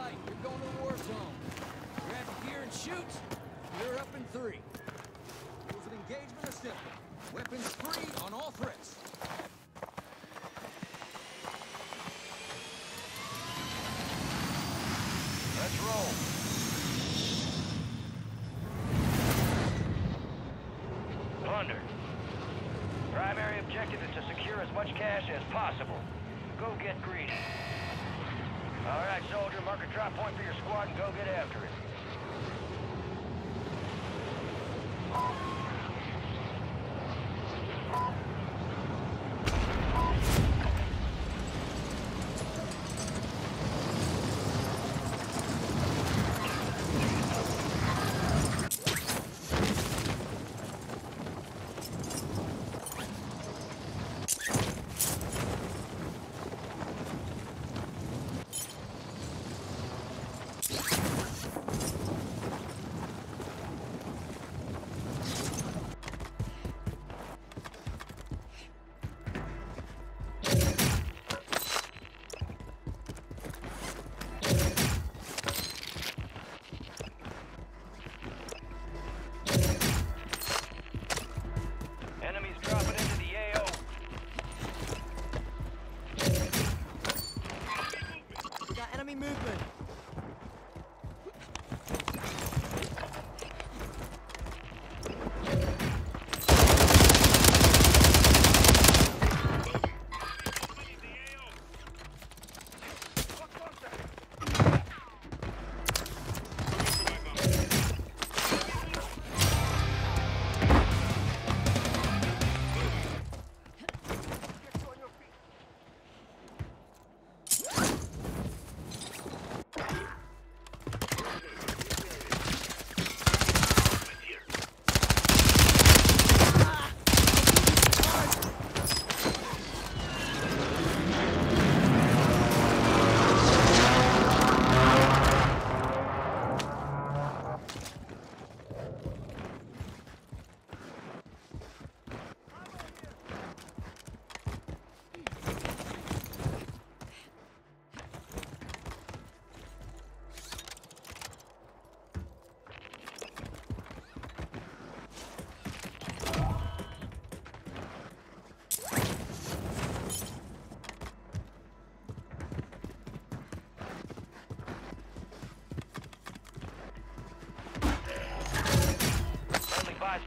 light. You're going to the war zone. Grab your gear and shoot. You're up in three. Rules of engagement are simple. Weapons free on all threats. Let's roll. Primary objective is to secure as much cash as possible. Go get greedy. All right, soldier, mark a drop point for your squad and go get after it.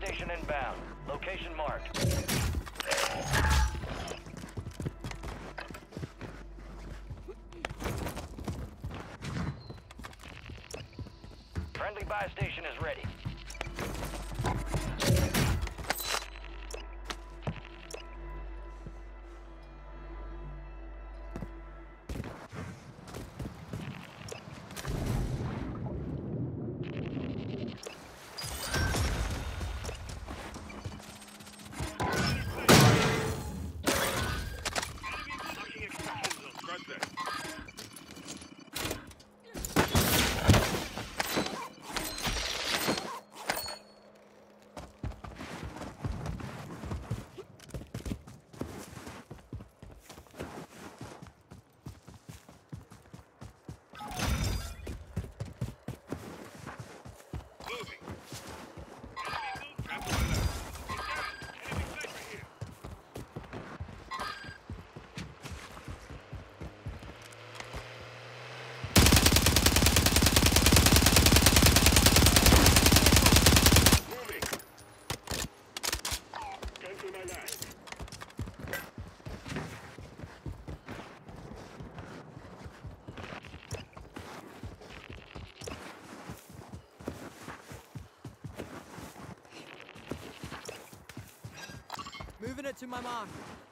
Station inbound. Location marked. Friendly buy station is ready. It to my mark.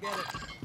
Forget it.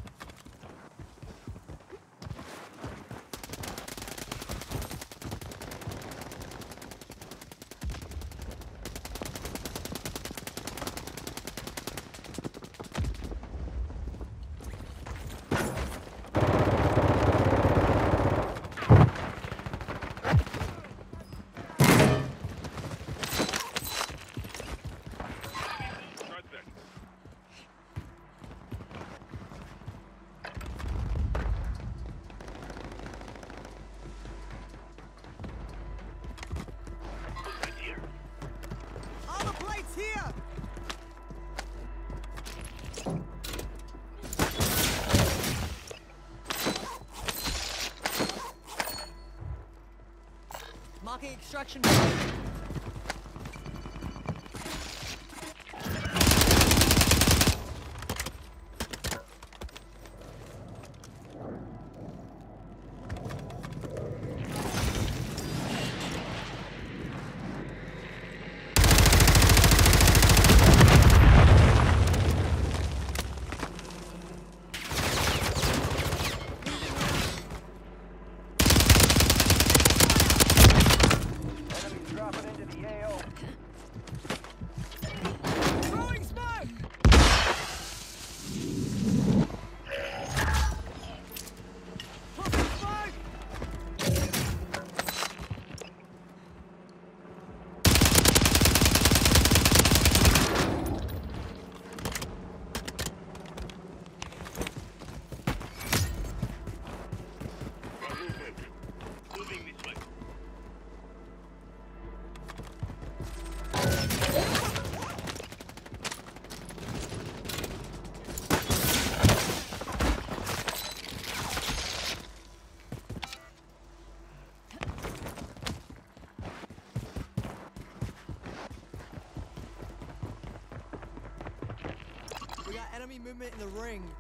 Extraction movement in the ring.